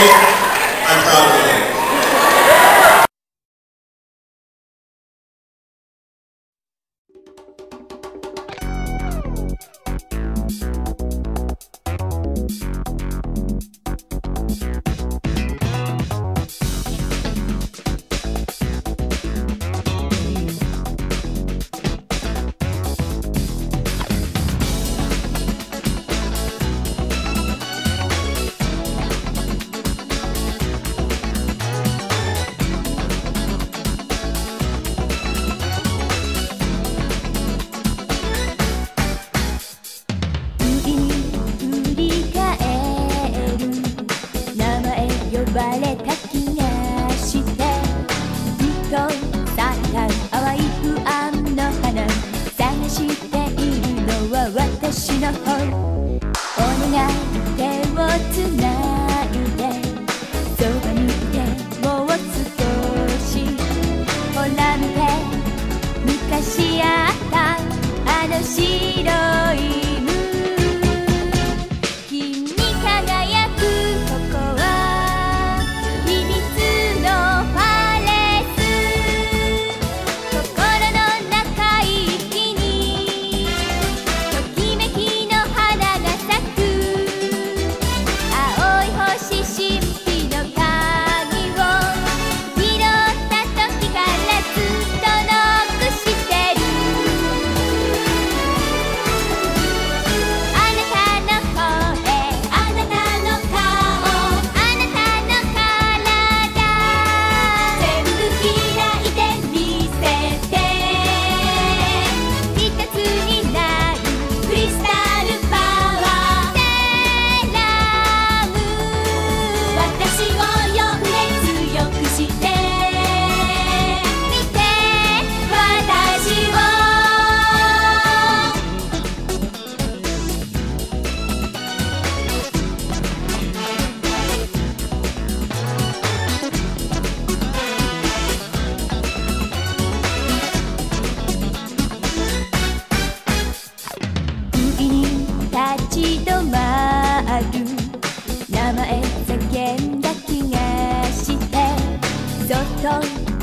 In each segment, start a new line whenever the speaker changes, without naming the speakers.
I'm proud of you.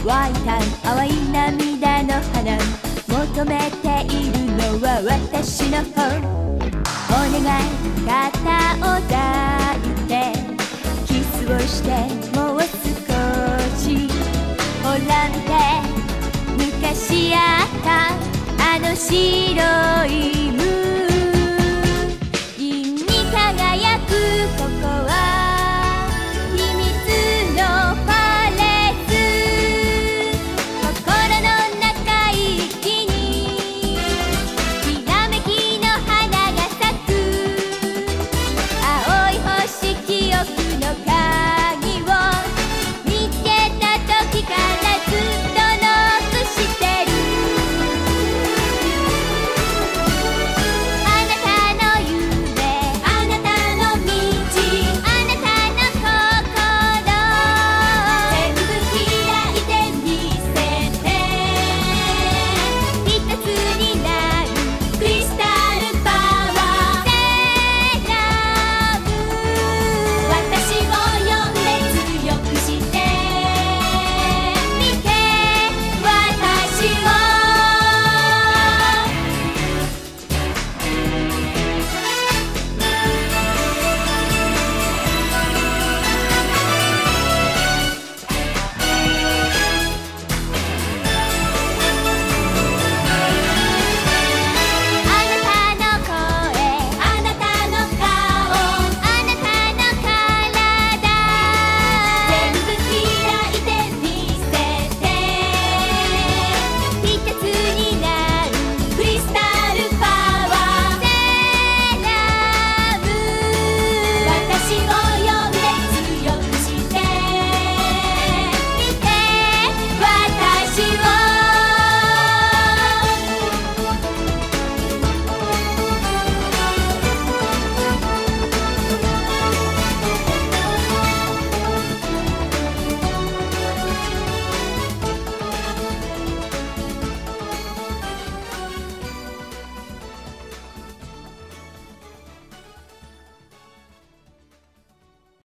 湧い。た淡い涙の花求めているのは私の方。お願い。肩を抱いてキスをしてもう少し。ほら見て昔あったあの白い